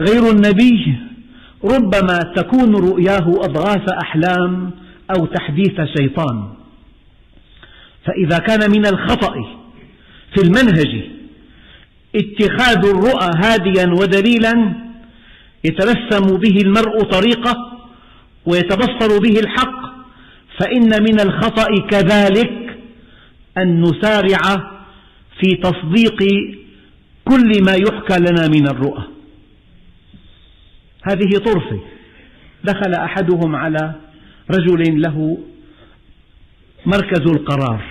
غير النبي ربما تكون رؤياه أضغاث أحلام أو تحديث شيطان. فإذا كان من الخطأ في المنهج اتخاذ الرؤى هاديا ودليلا يترسم به المرء طريقة ويتبصر به الحق فإن من الخطأ كذلك أن نسارع في تصديق كل ما يحكى لنا من الرؤى. هذه طرفة دخل أحدهم على رجل له مركز القرار.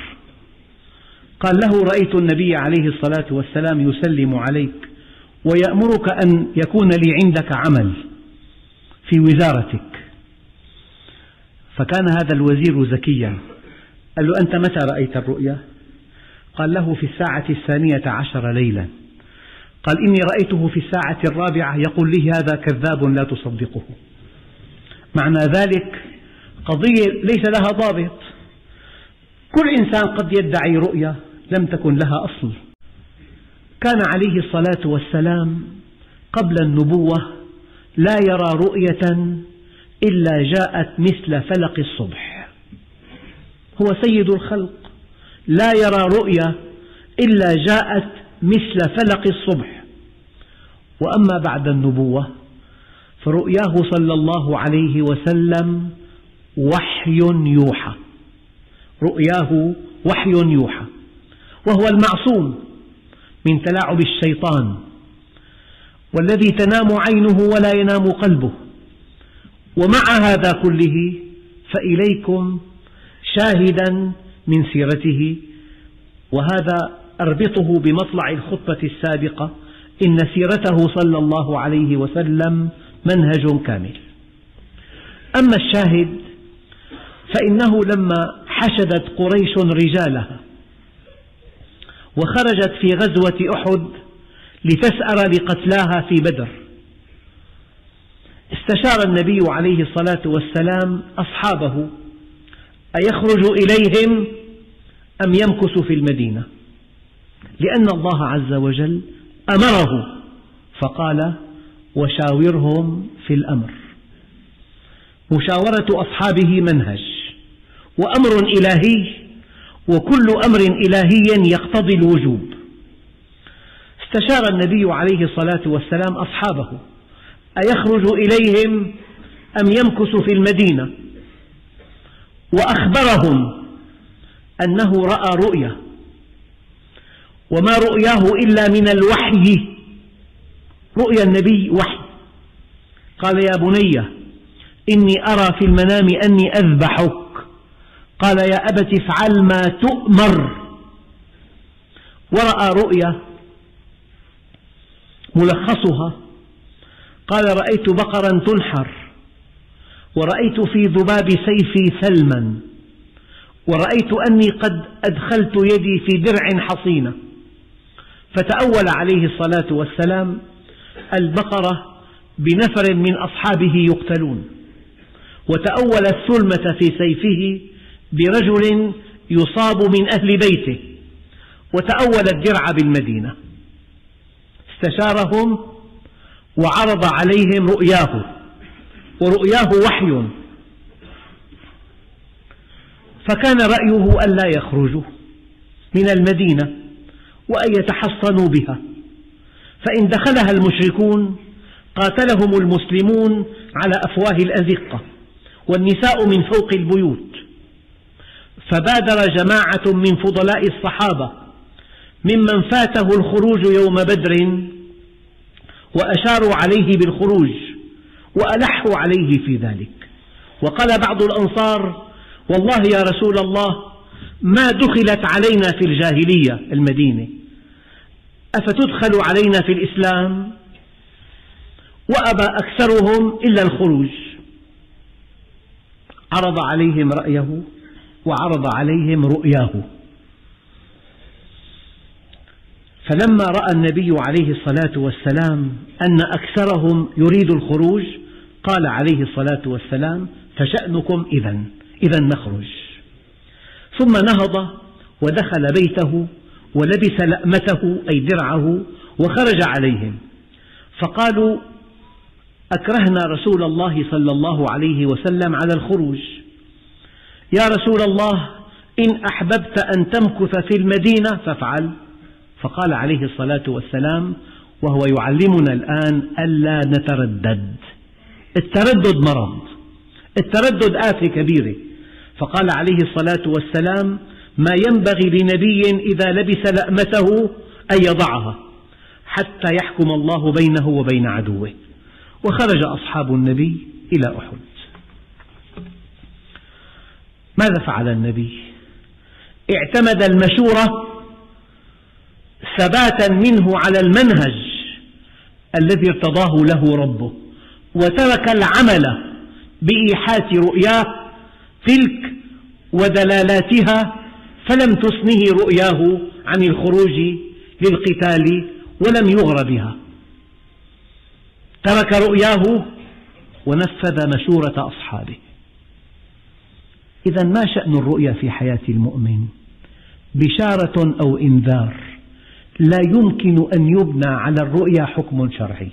قال له رأيت النبي عليه الصلاة والسلام يسلم عليك ويأمرك أن يكون لي عندك عمل في وزارتك. فكان هذا الوزير ذكيا قال له أنت متى رأيت الرؤيا؟ قال له في الساعة الثانية عشر ليلا. قال إني رأيته في الساعة الرابعة يقول لي هذا كذاب لا تصدقه. معنى ذلك قضية ليس لها ضابط. كل إنسان قد يدعي رؤية لم تكن لها أصل. كان عليه الصلاة والسلام قبل النبوة لا يرى رؤية إلا جاءت مثل فلق الصبح. هو سيد الخلق. لا يرى رؤية إلا جاءت مثل فلق الصبح. وأما بعد النبوة فرؤياه صلى الله عليه وسلم وحي يوحى. رؤياه وحي يوحى. وهو المعصوم من تلاعب الشيطان والذي تنام عينه ولا ينام قلبه. ومع هذا كله فإليكم شاهدا من سيرته. وهذا أربطه بمطلع الخطبة السابقة إن سيرته صلى الله عليه وسلم منهج كامل. أما الشاهد فإنه لما حشدت قريش رجالها وخرجت في غزوة أحد لتسأر لقتلاها في بدر استشار النبي عليه الصلاة والسلام أصحابه أيخرج إليهم أم يمكث في المدينة؟ لأن الله عز وجل أمره. فقال وشاورهم في الأمر. مشاورة أصحابه منهج. وأمر إلهي. وكل أمر إلهي يقتضي الوجوب. استشار النبي عليه الصلاة والسلام أصحابه. أيخرج إليهم أم يمكث في المدينة؟ وأخبرهم أنه رأى رؤيا وما رؤياه إلا من الوحي. رؤيا النبي وحي. قال يا بني إني أرى في المنام أني أذبحك. قال يا أبت افعل ما تؤمر. ورأى رؤيا ملخصها. قال رأيت بقرا تنحر ورأيت في ذباب سيفي ثلما ورأيت أني قد أدخلت يدي في درع حصينة. فتأول عليه الصلاة والسلام البقرة بنفر من أصحابه يقتلون وتأول الثلمة في سيفه برجل يصاب من أهل بيته وتأول الدرع بالمدينة. استشارهم وعرض عليهم رؤياه ورؤياه وحي. فكان رأيه ألا يخرجوا من المدينة. وأن يتحصنوا بها. فإن دخلها المشركون قاتلهم المسلمون على أفواه الأزقة والنساء من فوق البيوت. فبادر جماعة من فضلاء الصحابة ممن فاته الخروج يوم بدر وأشاروا عليه بالخروج وألحوا عليه في ذلك. وقال بعض الأنصار والله يا رسول الله ما دخلت علينا في الجاهلية المدينة؟ أفتدخل علينا في الإسلام؟ وأبى أكثرهم إلا الخروج. عرض عليهم رأيه وعرض عليهم رؤياه. فلما رأى النبي عليه الصلاة والسلام أن أكثرهم يريد الخروج قال عليه الصلاة والسلام فشأنكم إذا إذا نخرج. ثم نهض ودخل بيته ولبس لأمته أي درعه وخرج عليهم. فقالوا أكرهنا رسول الله صلى الله عليه وسلم على الخروج. يا رسول الله إن أحببت أن تمكث في المدينة فافعل. فقال عليه الصلاة والسلام وهو يعلمنا الآن ألا نتردد. التردد مرض. التردد آفة كبيرة. فقال عليه الصلاة والسلام ما ينبغي لنبي إذا لبس لأمته أن يضعها حتى يحكم الله بينه وبين عدوه وخرج أصحاب النبي إلى أحد ماذا فعل النبي؟ اعتمد المشورة ثباتا منه على المنهج الذي ارتضاه له ربه وترك العمل بإيحاء رؤياه تلك ودلالاتها فلم تسنه رؤياه عن الخروج للقتال ولم يغر بها. ترك رؤياه ونفذ مشورة أصحابه. إذا ما شأن الرؤيا في حياة المؤمن؟ بشارة أو إنذار. لا يمكن أن يبنى على الرؤيا حكم شرعي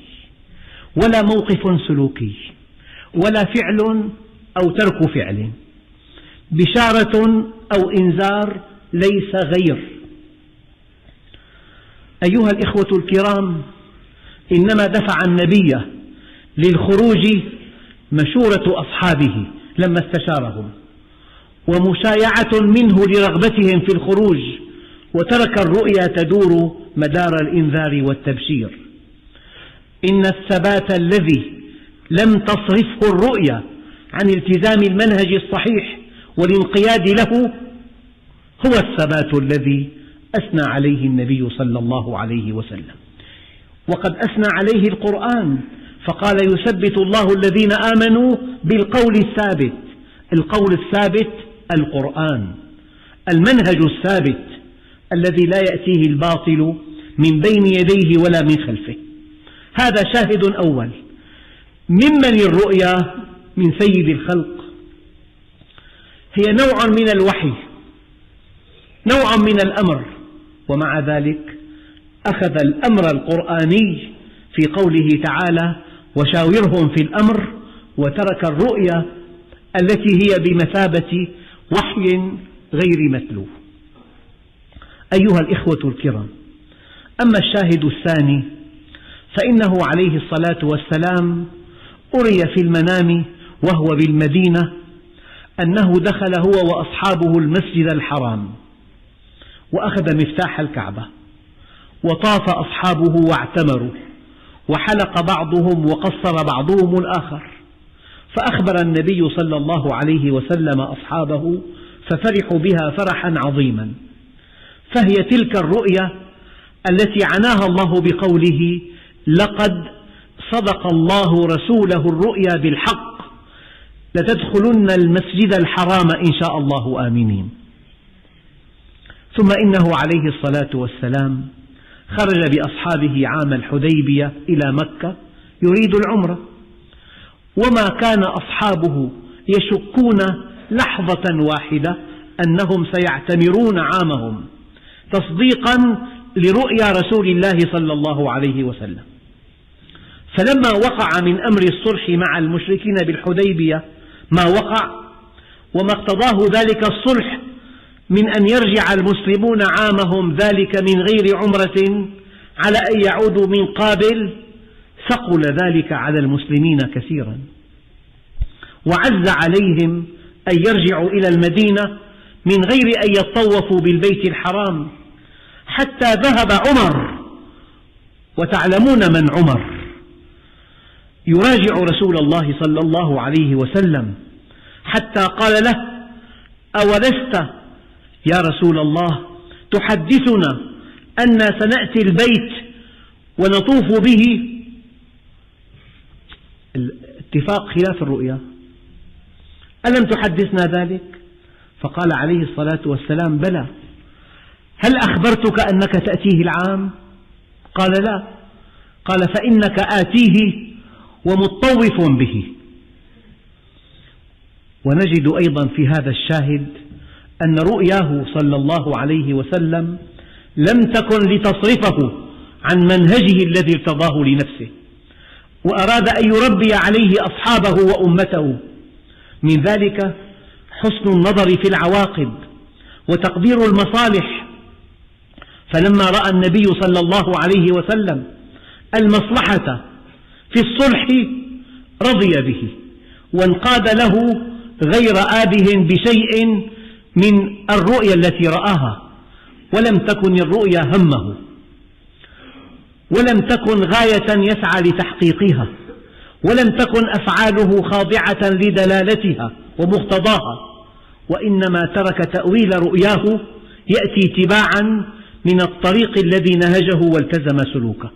ولا موقف سلوكي ولا فعل أو ترك فعل. بشارة أو إنذار ليس غير. أيها الإخوة الكرام إنما دفع النبي للخروج مشورة أصحابه لما استشارهم ومشايعة منه لرغبتهم في الخروج وترك الرؤيا تدور مدار الإنذار والتبشير. إن الثبات الذي لم تصرفه الرؤيا عن التزام المنهج الصحيح والانقياد له هو الثبات الذي أثنى عليه النبي صلى الله عليه وسلم. وقد أثنى عليه القرآن فقال يثبت الله الذين آمنوا بالقول الثابت. القول الثابت القرآن. المنهج الثابت الذي لا يأتيه الباطل من بين يديه ولا من خلفه. هذا شاهد أول. ممن الرؤيا من سيد الخلق هي نوع من الوحي نوع من الأمر. ومع ذلك أخذ الأمر القرآني في قوله تعالى وشاورهم في الأمر وترك الرؤيا التي هي بمثابة وحي غير متلو. أيها الإخوة الكرام أما الشاهد الثاني فإنه عليه الصلاة والسلام أري في المنام وهو بالمدينة أنه دخل هو وأصحابه المسجد الحرام وأخذ مفتاح الكعبة وطاف أصحابه واعتمروا وحلق بعضهم وقصر بعضهم الآخر. فأخبر النبي صلى الله عليه وسلم أصحابه ففرحوا بها فرحا عظيما. فهي تلك الرؤيا التي عناها الله بقوله لقد صدق الله رسوله الرؤيا بالحق لتدخلن المسجد الحرام إن شاء الله آمنين. ثم إنه عليه الصلاة والسلام خرج بأصحابه عام الحديبية إلى مكة يريد العمرة. وما كان أصحابه يشكون لحظة واحدة أنهم سيعتمرون عامهم تصديقا لرؤيا رسول الله صلى الله عليه وسلم. فلما وقع من أمر الصلح مع المشركين بالحديبية ما وقع وما اقتضاه ذلك الصلح من أن يرجع المسلمون عامهم ذلك من غير عمرة على أن يعودوا من قابل ثقل ذلك على المسلمين كثيرا. وعز عليهم أن يرجعوا إلى المدينة من غير أن يطوفوا بالبيت الحرام. حتى ذهب عمر وتعلمون من عمر. يراجع رسول الله صلى الله عليه وسلم حتى قال له أولست يا رسول الله تحدثنا أنا سنأتي البيت ونطوف به؟ الاتفاق خلاف الرؤيا. ألم تحدثنا ذلك؟ فقال عليه الصلاة والسلام بلى. هل أخبرتك أنك تأتيه العام؟ قال لا. قال فإنك آتيه ومطوف به. ونجد أيضا في هذا الشاهد أن رؤياه صلى الله عليه وسلم لم تكن لتصرفه عن منهجه الذي ارتضاه لنفسه وأراد أن يربي عليه أصحابه وأمته. من ذلك حسن النظر في العواقب وتقدير المصالح. فلما رأى النبي صلى الله عليه وسلم المصلحة في الصلح رضي به وانقاد له غير آبه بشيء من الرؤيا التي رآها ولم تكن الرؤيا همه ولم تكن غاية يسعى لتحقيقها ولم تكن أفعاله خاضعة لدلالتها ومقتضاها وإنما ترك تأويل رؤياه يأتي تباعا من الطريق الذي نهجه والتزم سلوكه.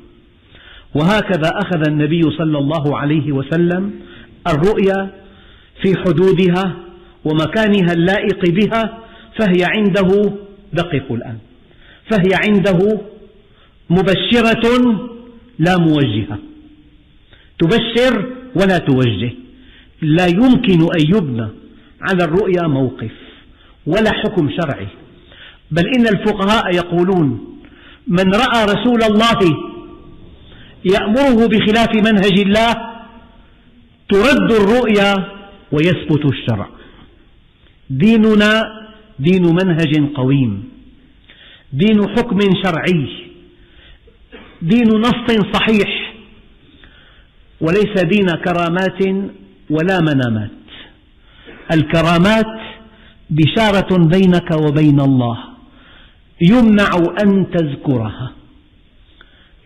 وهكذا أخذ النبي صلى الله عليه وسلم الرؤيا في حدودها ومكانها اللائق بها فهي عنده دققوا الآن فهي عنده مبشرة لا موجهة. تبشر ولا توجه. لا يمكن أن يبنى على الرؤيا موقف ولا حكم شرعي. بل إن الفقهاء يقولون من رأى رسول الله يأمره بخلاف منهج الله ترد الرؤيا ويثبت الشرع. ديننا دين منهج قويم دين حكم شرعي دين نص صحيح وليس دين كرامات ولا منامات. الكرامات بشارة بينك وبين الله يمنع أن تذكرها.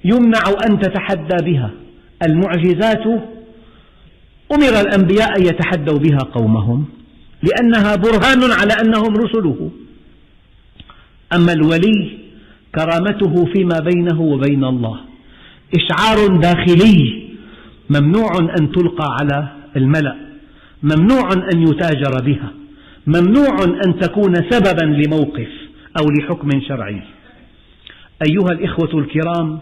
يمنع أن تتحدى بها. المعجزات أمر الأنبياء أن يتحدوا بها قومهم لأنها برهان على أنهم رسله. أما الولي كرامته فيما بينه وبين الله. إشعار داخلي ممنوع أن تلقى على الملأ. ممنوع أن يتاجر بها. ممنوع أن تكون سببا لموقف أو لحكم شرعي. أيها الإخوة الكرام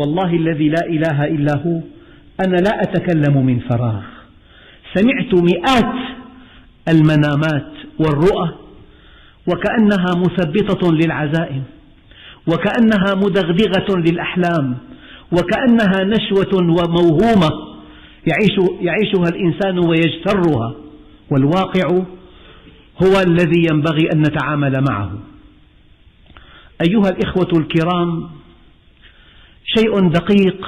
والله الذي لا إله إلا هو أنا لا أتكلم من فراغ. سمعت مئات المنامات والرؤى وكأنها مثبطة للعزائم وكأنها مدغدغة للأحلام وكأنها نشوة وموهومة يعيش يعيشها الإنسان ويجترها. والواقع هو الذي ينبغي أن نتعامل معه. أيها الإخوة الكرام شيء دقيق.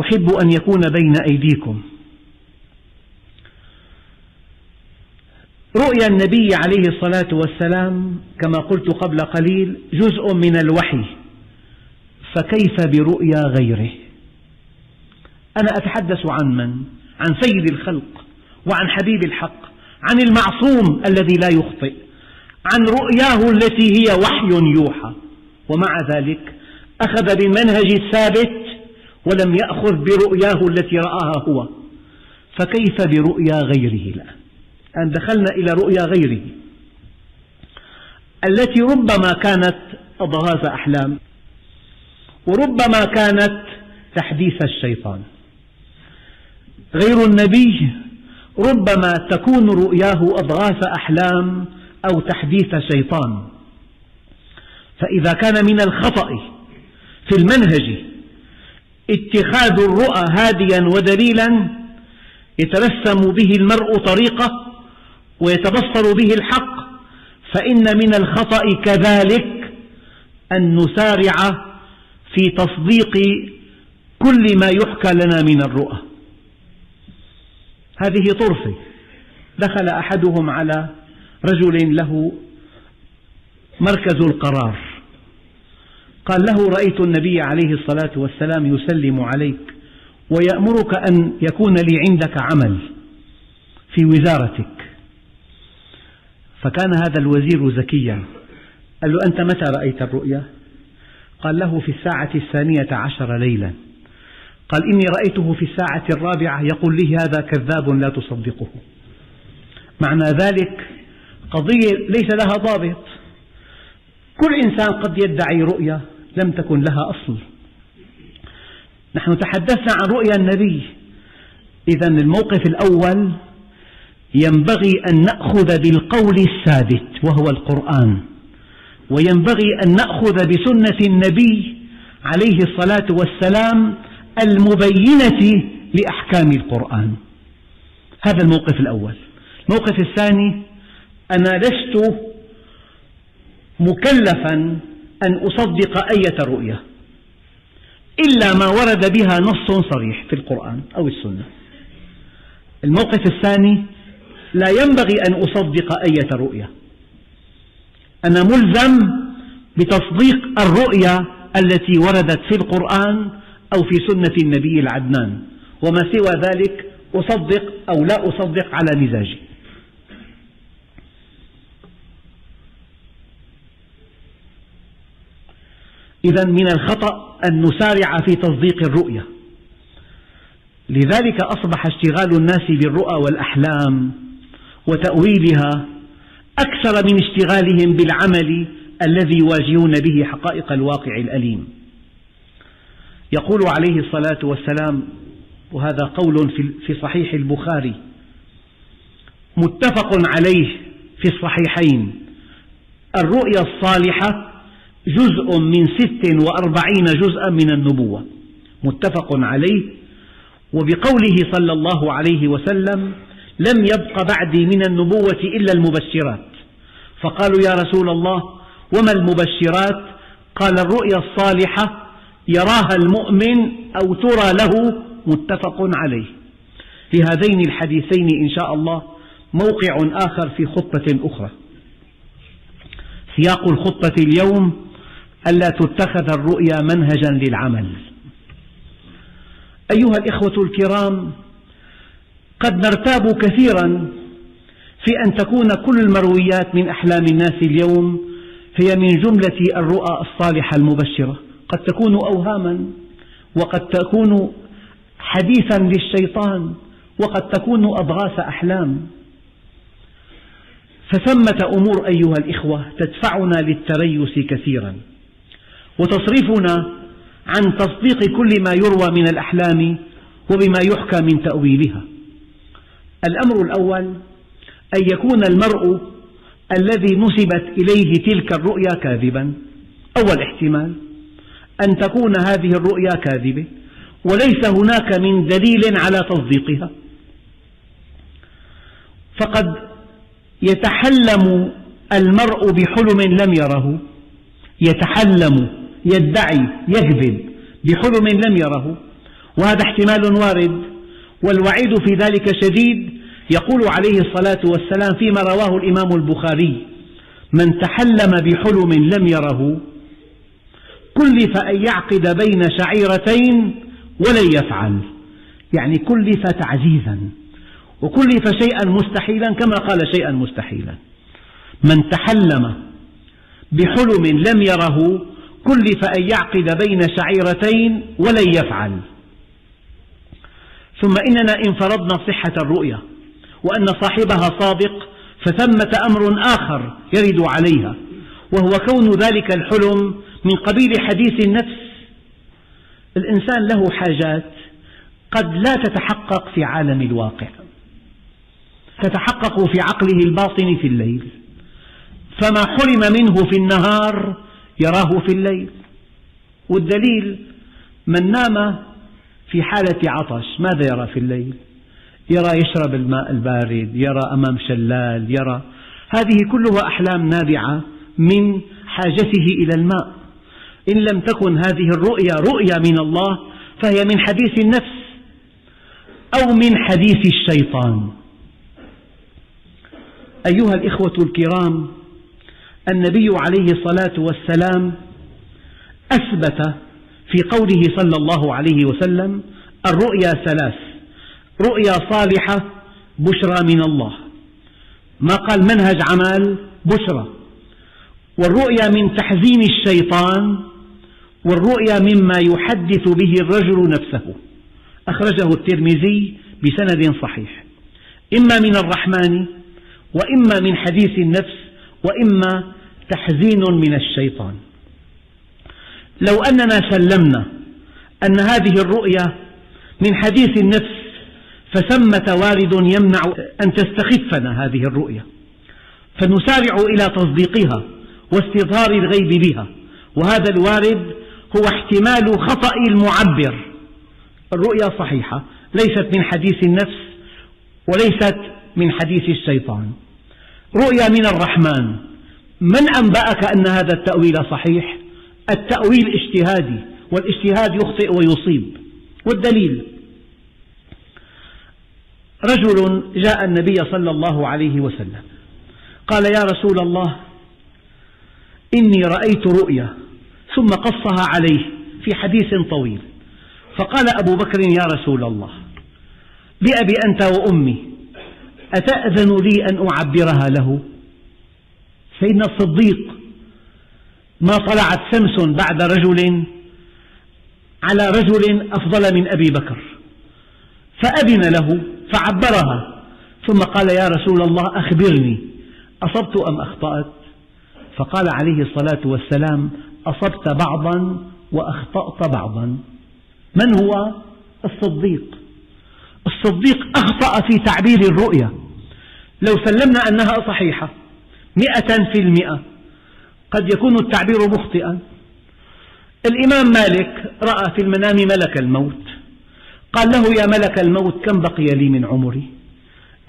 أحب أن يكون بين أيديكم. رؤيا النبي عليه الصلاة والسلام كما قلت قبل قليل جزء من الوحي. فكيف برؤيا غيره؟ أنا أتحدث عن من؟ عن سيد الخلق وعن حبيب الحق عن المعصوم الذي لا يخطئ عن رؤياه التي هي وحي يوحى. ومع ذلك أخذ بالمنهج الثابت ولم يأخذ برؤياه التي رآها هو. فكيف برؤيا غيره الآن؟ أن دخلنا إلى رؤيا غيره. التي ربما كانت أضغاث أحلام وربما كانت تحديث الشيطان. غير النبي ربما تكون رؤياه أضغاث أحلام أو تحديث شيطان. فإذا كان من الخطأ في المنهج. اتخاذ الرؤى هاديا ودليلا يترسم به المرء طريقه ويتبصر به الحق فإن من الخطأ كذلك أن نسارع في تصديق كل ما يحكى لنا من الرؤى. هذه طرفة دخل أحدهم على رجل له مركز القرار. قال له رأيت النبي عليه الصلاة والسلام يسلم عليك ويأمرك أن يكون لي عندك عمل في وزارتك. فكان هذا الوزير ذكيا قال له أنت متى رأيت الرؤيا؟ قال له في الساعة الثانية عشر ليلا. قال إني رأيته في الساعة الرابعة. يقول لي هذا كذاب لا تصدقه. معنى ذلك قضية ليس لها ضابط. كل إنسان قد يدعي رؤيا لم تكن لها أصل. نحن تحدثنا عن رؤيا النبي. إذا الموقف الأول ينبغي أن نأخذ بالقول الثابت وهو القرآن. وينبغي أن نأخذ بسنة النبي عليه الصلاة والسلام المبينة لأحكام القرآن. هذا الموقف الأول. الموقف الثاني أنا لست مكلفا أن أصدق أية رؤية. إلا ما ورد بها نص صريح في القرآن أو السنة. الموقف الثاني لا ينبغي أن أصدق أية رؤية. أنا ملزم بتصديق الرؤية التي وردت في القرآن أو في سنة النبي العدنان. وما سوى ذلك أصدق أو لا أصدق على مزاجي. إذا من الخطأ أن نسارع في تصديق الرؤية. لذلك أصبح اشتغال الناس بالرؤى والأحلام وتأويلها أكثر من اشتغالهم بالعمل الذي يواجهون به حقائق الواقع الأليم. يقول عليه الصلاة والسلام وهذا قول في صحيح البخاري متفق عليه في الصحيحين الرؤيا الصالحة جزء من ست وأربعين جزءا من النبوة. متفق عليه. وبقوله صلى الله عليه وسلم لم يبق بعدي من النبوة إلا المبشرات. فقالوا يا رسول الله وما المبشرات؟ قال الرؤيا الصالحة يراها المؤمن أو ترى له. متفق عليه. لهذين الحديثين إن شاء الله موقع آخر في خطة أخرى. سياق الخطة اليوم ألا تتخذ الرؤيا منهجا للعمل. أيها الإخوة الكرام قد نرتاب كثيرا في أن تكون كل المرويات من أحلام الناس اليوم هي من جملة الرؤى الصالحة المبشرة. قد تكون أوهاما وقد تكون حديثا للشيطان وقد تكون أضغاث أحلام. فثمة أمور أيها الإخوة تدفعنا للتريث كثيرا. وتصرفنا عن تصديق كل ما يروى من الأحلام وبما يحكى من تأويلها. الأمر الأول أن يكون المرء الذي نسبت إليه تلك الرؤيا كاذبا. أول احتمال أن تكون هذه الرؤيا كاذبة وليس هناك من دليل على تصديقها. فقد يتحلم المرء بحلم لم يره يتحلم يدعي يكذب بحلم لم يره وهذا احتمال وارد والوعيد في ذلك شديد يقول عليه الصلاة والسلام فيما رواه الإمام البخاري من تحلم بحلم لم يره كلف أن يعقد بين شعيرتين ولن يفعل. يعني كلف تعزيزا وكلف شيئا مستحيلا كما قال شيئا مستحيلا. من تحلم بحلم لم يره كلف أن يعقد بين شعيرتين ولن يفعل. ثم إننا إن فرضنا صحة الرؤيا وأن صاحبها صادق فثمة أمر آخر يرد عليها وهو كون ذلك الحلم من قبيل حديث النفس. الإنسان له حاجات قد لا تتحقق في عالم الواقع تتحقق في عقله الباطن في الليل فما حرم منه في النهار يراه في الليل. والدليل من نام في حالة عطش ماذا يرى في الليل؟ يرى يشرب الماء البارد يرى أمام شلال يرى. هذه كلها أحلام نابعة من حاجته إلى الماء. إن لم تكن هذه الرؤيا رؤيا من الله فهي من حديث النفس أو من حديث الشيطان. أيها الإخوة الكرام النبي عليه الصلاة والسلام أثبت في قوله صلى الله عليه وسلم الرؤيا ثلاث رؤيا صالحة بشرى من الله. ما قال منهج عمل بشرى. والرؤيا من تحزين الشيطان والرؤيا مما يحدث به الرجل نفسه. أخرجه الترمذي بسند صحيح. إما من الرحمن وإما من حديث النفس وإما تحزين من الشيطان. لو أننا سلمنا أن هذه الرؤيا من حديث النفس فثمة وارد يمنع أن تستخفنا هذه الرؤيا. فنسارع إلى تصديقها واستظهار الغيب بها. وهذا الوارد هو احتمال خطأ المعبر. الرؤيا صحيحة ليست من حديث النفس وليست من حديث الشيطان. رؤيا من الرحمن. من أنبأك أن هذا التأويل صحيح؟ التأويل اجتهادي والاجتهاد يخطئ ويصيب. والدليل رجل جاء النبي صلى الله عليه وسلم قال يا رسول الله إني رأيت رؤيا ثم قصها عليه في حديث طويل. فقال أبو بكر يا رسول الله بأبي أنت وأمي أتأذن لي أن أعبرها له؟ سيدنا الصديق ما طلعت شمس بعد رجل على رجل أفضل من أبي بكر فأذن له فعبرها ثم قال يا رسول الله أخبرني أصبت أم أخطأت؟ فقال عليه الصلاة والسلام أصبت بعضا وأخطأت بعضا. من هو؟ الصديق. الصديق أخطأ في تعبير الرؤيا. لو سلمنا أنها صحيحة مئة في المئة. قد يكون التعبير مخطئا. الإمام مالك رأى في المنام ملك الموت. قال له يا ملك الموت كم بقي لي من عمري؟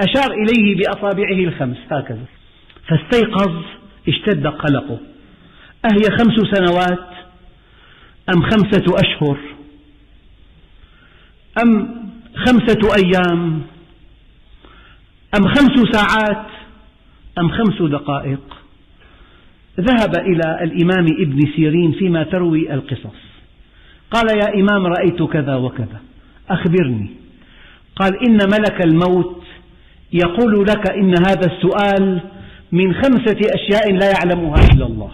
أشار إليه بأصابعه الخمس هكذا. فاستيقظ اشتد قلقه. أهي خمس سنوات؟ أم خمسة أشهر؟ أم خمسة أيام؟ أم خمس ساعات؟ أم خمس دقائق؟ ذهب إلى الإمام ابن سيرين فيما تروي القصص. قال يا إمام رأيت كذا وكذا. أخبرني. قال إن ملك الموت يقول لك إن هذا السؤال من خمسة أشياء لا يعلمها إلا الله.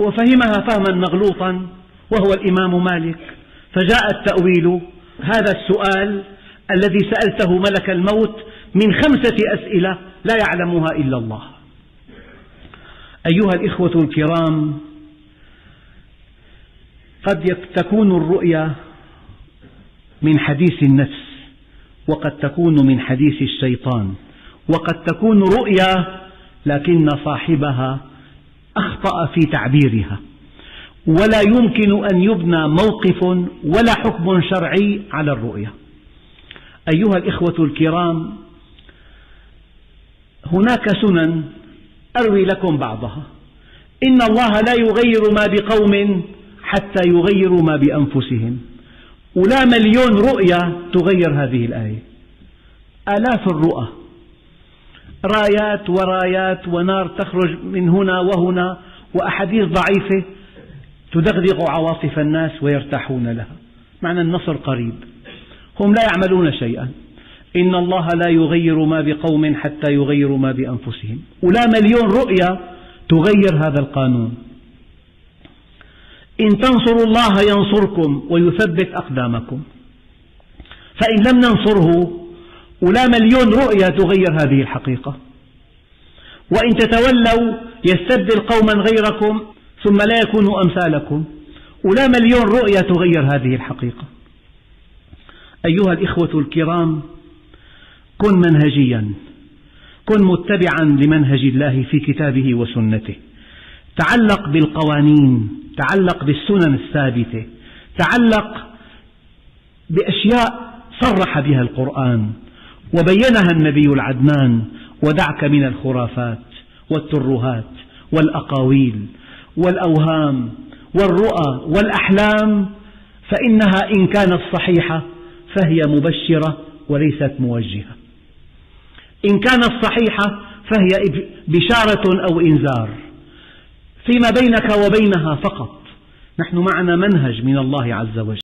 هو فهمها فهما مغلوطا وهو الإمام مالك. فجاء التأويل هذا السؤال الذي سألته ملك الموت من خمسة أسئلة لا يعلمها إلا الله. أيها الإخوة الكرام قد تكون الرؤيا من حديث النفس وقد تكون من حديث الشيطان وقد تكون رؤيا لكن صاحبها أخطأ في تعبيرها. ولا يمكن أن يبنى موقف ولا حكم شرعي على الرؤيا. أيها الإخوة الكرام هناك سنن أروي لكم بعضها. إن الله لا يغير ما بقوم حتى يغيروا ما بأنفسهم. ولا مليون رؤية تغير هذه الآية. آلاف الرؤى. رايات ورايات ونار تخرج من هنا وهنا وأحاديث ضعيفة تدغدغ عواطف الناس ويرتاحون لها. معنى النصر قريب. هم لا يعملون شيئا. إن الله لا يغير ما بقوم حتى يغيروا ما بأنفسهم. ولا مليون رؤية تغير هذا القانون. إن تنصروا الله ينصركم ويثبت أقدامكم. فإن لم ننصره ولا مليون رؤية تغير هذه الحقيقة. وإن تتولوا يستبدل قوما غيركم ثم لا يكونوا أمثالكم. ولا مليون رؤية تغير هذه الحقيقة. أيها الإخوة الكرام كن منهجيا. كن متبعا لمنهج الله في كتابه وسنته. تعلق بالقوانين تعلق بالسنن الثابتة تعلق بأشياء صرح بها القرآن وبينها النبي العدنان ودعك من الخرافات والترهات والأقاويل والأوهام والرؤى والأحلام فإنها إن كانت صحيحة فهي مبشرة وليست موجهة. إن كانت صحيحة فهي بشارة أو إنذار. فيما بينك وبينها فقط. نحن معنا منهج من الله عز وجل.